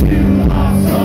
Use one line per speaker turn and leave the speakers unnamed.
to my soul.